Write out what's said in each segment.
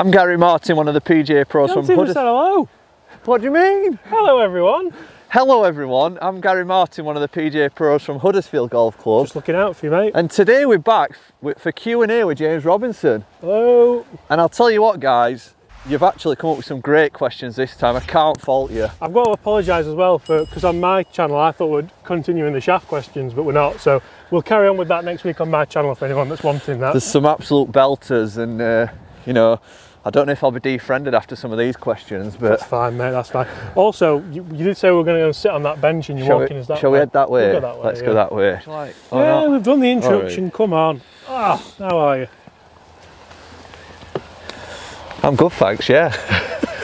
I'm Gary Martin, one of the PGA pros from Huddersfield. hello. What do you mean? Hello, everyone. Hello everyone, I'm Gary Martin, one of the PGA pros from Huddersfield Golf Club. Just looking out for you, mate. And today we're back for Q&A with James Robinson. Hello. And I'll tell you what guys, you've actually come up with some great questions this time. I can't fault you. I've got to apologise as well for because on my channel I thought we'd continue in the shaft questions, but we're not. So we'll carry on with that next week on my channel for anyone that's wanting that. There's some absolute belters and uh, you know, I don't know if I'll be defriended after some of these questions, but That's fine, mate. That's fine. Also, you, you did say we were going to go and sit on that bench and you're shall, walking we, us that shall way. we head that way? We'll go that way, Let's yeah. go that way. Oh, yeah, no. we've done the introduction. Come on. Ah, how are you? I'm good, thanks. Yeah.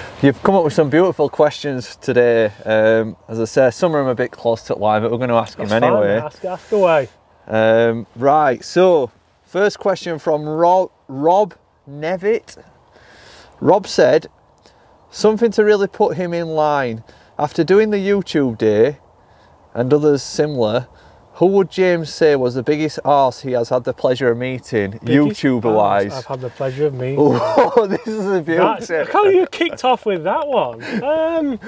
You've come up with some beautiful questions today. Um, as I say, some of them are a bit close to line, but we're going to ask That's them fine, anyway. mate. Ask, ask away. Um, right. So, first question from Rob Rob Nevitt. Rob said something to really put him in line after doing the YouTube day and others similar. Who would James say was the biggest arse he has had the pleasure of meeting, Biggest YouTuber wise? I've had the pleasure of meeting. Oh, this is a That's, beauty. I can't you kicked off with that one. Um,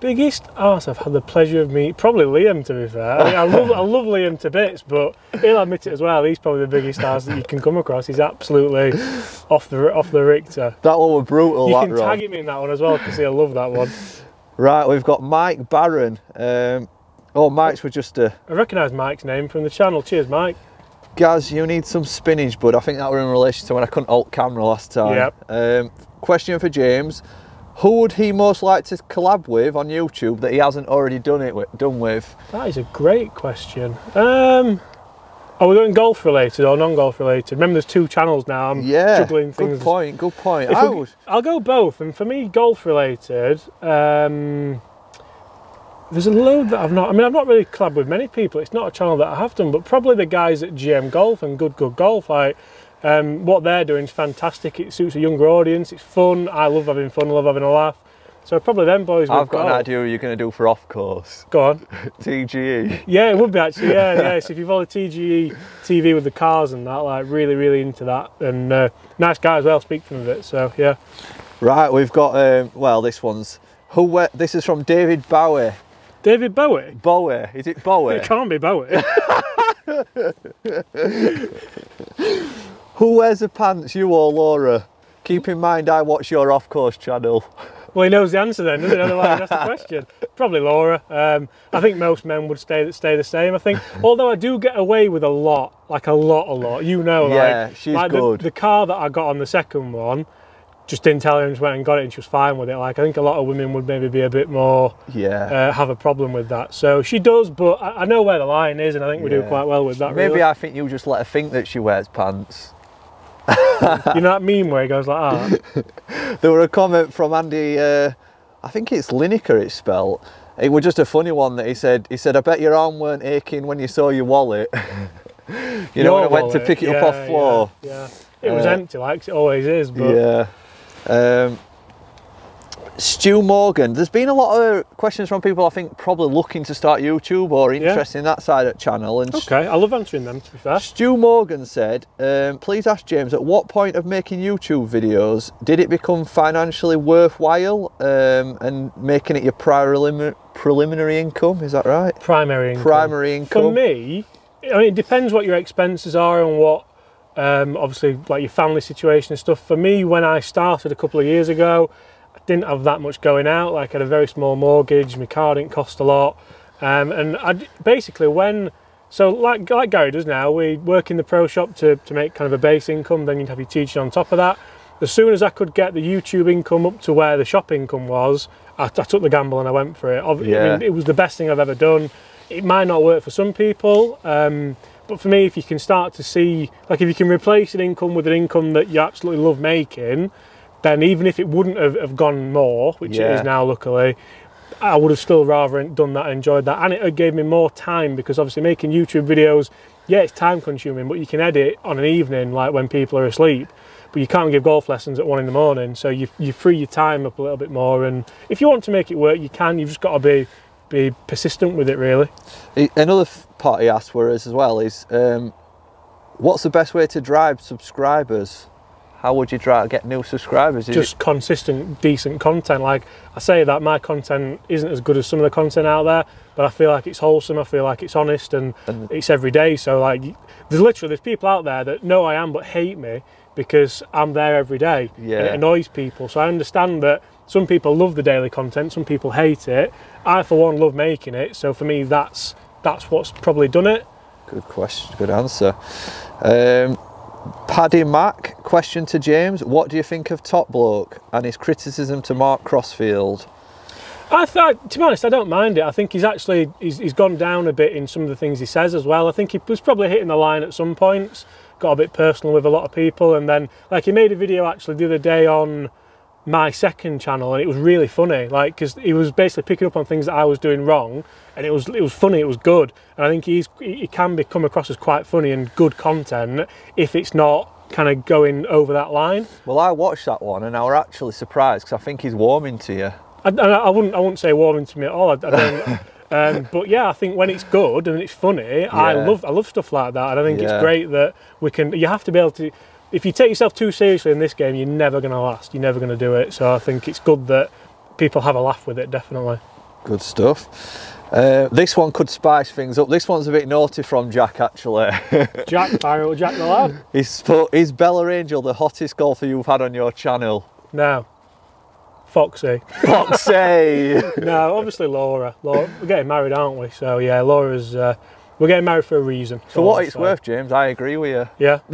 biggest arse I've had the pleasure of meeting. Probably Liam, to be fair. I, mean, I love I love Liam to bits, but he'll admit it as well. He's probably the biggest arse that you can come across. He's absolutely off the off the Richter. That one was brutal. You that can tag him in that one as well because he'll love that one. Right, we've got Mike Barron. Um, oh, Mike's were just a I recognise Mike's name from the channel. Cheers, Mike. Gaz, you need some spinach, bud. I think that were in relation to when I couldn't alt camera last time. Yep. Um, question for James: Who would he most like to collab with on YouTube that he hasn't already done it with, done with? That is a great question. Um, are we going golf related or non-golf related? Remember, there's two channels now. I'm Yeah, juggling things. good point. Good point. If I would... I'll go both, and for me, golf related. Um, there's a load that I've not. I mean, I've not really collabed with many people. It's not a channel that I have done, but probably the guys at GM Golf and Good Good Golf. Like um, what they're doing is fantastic. It suits a younger audience. It's fun. I love having fun. I love having a laugh. So probably them boys. I've got an idea what you're going to do for off course. Go on. TGE. Yeah, it would be actually. Yeah, yeah. So if you follow TGE TV with the cars and that, like really, really into that, and uh, nice guy as well. Speak to him a bit. So yeah. Right, we've got. Um, well, this one's. Who? This is from David Bowie. David Bowie. Bowie. Is it Bowie? It can't be Bowie. Who wears the pants, you or Laura? Keep in mind, I watch your off course channel. Well, he knows the answer then, doesn't he? Otherwise, that's the question. Probably Laura. Um, I think most men would stay stay the same. I think, although I do get away with a lot, like a lot, a lot. You know, Yeah, like, she's like good. The, the car that I got on the second one, just didn't tell her and just went and got it, and she was fine with it. Like I think a lot of women would maybe be a bit more Yeah. uh, have a problem with that. So she does, but I, I know where the line is, and I think we do quite well with that. Maybe really. I think you just let her think that she wears pants. you know that meme where he goes like, "Ah, There were a comment from Andy, uh, I think it's Lineker it's spelt. It was just a funny one that he said, he said, I bet your arm weren't aching when you saw your wallet. you know, when I went to pick it up Yeah, off floor. Yeah, yeah. it was Uh, empty, like it always is. But Yeah. Um, Stu Morgan. There's been a lot of questions from people I think probably looking to start YouTube or interested in that side of the channel. And okay, I love answering them. To be fair. Stu Morgan said, um, please ask James, at what point of making YouTube videos did it become financially worthwhile um, and making it your preliminary, preliminary income? Is that right? primary income. Primary income. For me, I mean, it depends what your expenses are and what, um, obviously, like your family situation and stuff. For me, when I started a couple of years ago, I didn't have that much going out. Like, I had a very small mortgage, my car didn't cost a lot. Um, and I basically, when, so like, like Gary does now, we work in the pro shop to, to make kind of a base income, then you'd have your teaching on top of that. As soon as I could get the YouTube income up to where the shop income was, I, I took the gamble and I went for it. Ob- I Yeah. mean, it was the best thing I've ever done. It might not work for some people, um, but for me, if you can start to see, like, if you can replace an income with an income that you absolutely love making, then even if it wouldn't have, have gone more, which it Yeah. is now, luckily, I would have still rather done that enjoyed that. And it gave me more time because obviously making YouTube videos, yeah, it's time consuming, but you can edit on an evening, like when people are asleep. But you can't give golf lessons at one in the morning, so you, you free your time up a little bit more. And if you want to make it work, you can. You've just got to be be persistent with it, really. Another part he asked for us as well is um, what's the best way to drive subscribers? How would you try to get new subscribers? Is just consistent, decent content. Like I say that my content isn't as good as some of the content out there, but I feel like it's wholesome. I feel like it's honest and, And- it's every day. So like, there's literally there's people out there that know I am but hate me because I'm there every day. And Yeah. it annoys people. So I understand that some people love the daily content, some people hate it. I for one love making it. So for me, that's that's what's probably done it. Good question, good answer. Um, Paddy Mack, question to James. What do you think of Top Bloke and his criticism to Mark Crossfield? I to be honest, I don't mind it. I think he's actually he's, he's gone down a bit in some of the things he says as well. I think he was probably hitting the line at some points, got a bit personal with a lot of people, and then like he made a video actually the other day on my second channel, and it was really funny. Like because he was basically picking up on things that I was doing wrong, and it was it was funny, it was good, and I think he's he can be come across as quite funny and good content if it's not kind of going over that line. Well, I watched that one and I were actually surprised because I think he's warming to you. I, I I wouldn't. I wouldn't say warming to me at all. I, I don't. um, but yeah, I think when it's good and it's funny, I love. I love stuff like that, and I think Yeah. it's great that we can. You have to be able to. If you take yourself too seriously in this game, you're never going to last. You're never going to do it. So I think it's good that people have a laugh with it. Definitely. Good stuff. Uh, this one could spice things up. This one's a bit naughty from Jack, actually. Jack, with Jack the lad. He's spo- is Bella Angel the hottest golfer you've had on your channel? No. Foxy. Foxy! No, obviously Laura. Laura. We're getting married, aren't we? So yeah, Laura's. Uh, we're getting married for a reason. For what it's worth, James, I agree with you. Yeah.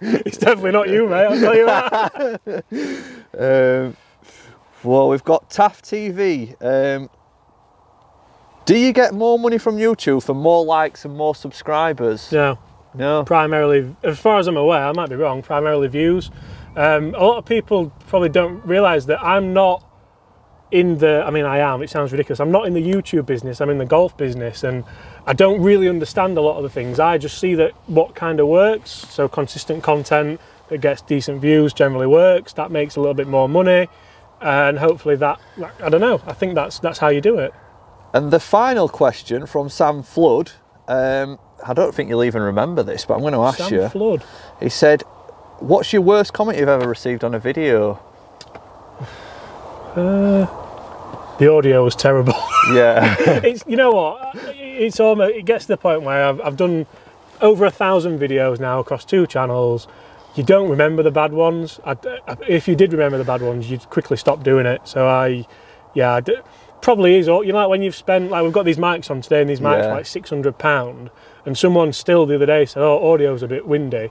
it's definitely not you, mate. I'll tell you that. Um, well, we've got Taft TV. Um, do you get more money from YouTube for more likes and more subscribers? No. No. primarily, as far as I'm aware, I might be wrong, primarily views. Um, a lot of people probably don't realise that I'm not in the, I mean, I am, it sounds ridiculous. I'm not in the YouTube business, I'm in the golf business, and I don't really understand a lot of the things. I just see that what kind of works, so consistent content that gets decent views generally works, that makes a little bit more money, and hopefully that, I don't know, I think that's, that's how you do it. And the final question from Sam Flood. Um, I don't think you'll even remember this, but I'm going to ask you. Sam you. Flood. He said, "What's your worst comment you've ever received on a video?" Uh, the audio was terrible. Yeah. it's you know what? It's almost it gets to the point where I've, I've done over a thousand videos now across two channels. You don't remember the bad ones. I, if you did remember the bad ones you'd quickly stop doing it. So i yeah I d- probably is you know like when you've spent like we've got these mics on today and these mics Yeah. are like 600 pound and someone still the other day said oh audio's a bit windy.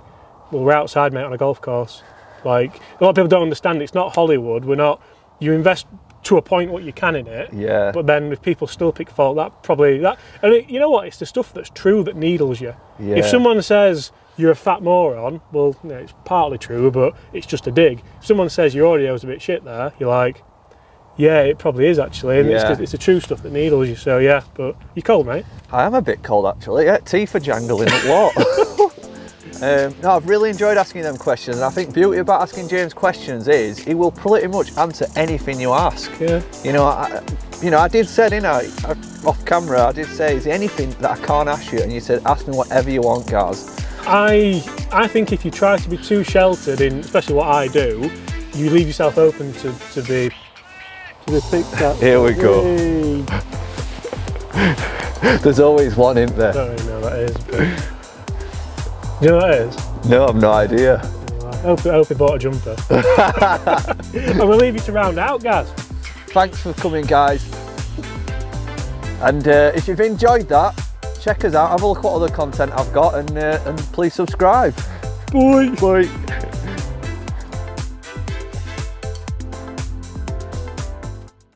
Well we're outside mate on a golf course. Like a lot of people don't understand it's not hollywood. We're not you invest to a point what you can in it yeah. but then if people still pick fault, that probably that. And it, you know what? It's the stuff that's true that needles you. Yeah. If someone says you're a fat moron, well, you know, it's partly true, but it's just a dig. If someone says your audio's a bit shit there, you're like, yeah, it probably is actually, and Yeah. it's, it's the true stuff that needles you. So yeah, but you're cold, mate. I am a bit cold actually. Yeah, teeth are jangling a lot. um, no, I've really enjoyed asking them questions, and I think beauty about asking James questions is he will pretty much answer anything you ask. Yeah. You know, I, you know, I did say, you know, off camera, I did say, is there anything that I can't ask you? And you said, ask me whatever you want, Gaz. I I think if you try to be too sheltered in, especially what I do, you leave yourself open to, to be to be picked at. Here we go. There's always one in I there. don't really know that is. But... Do you know what that is? No, I've no idea. I hope, I hope he bought a jumper. and we'll leave you to round out, guys. Thanks for coming, guys. And uh, if you've enjoyed that, check us out. Have a look at what other content I've got, and uh, and please subscribe. Bye. Bye.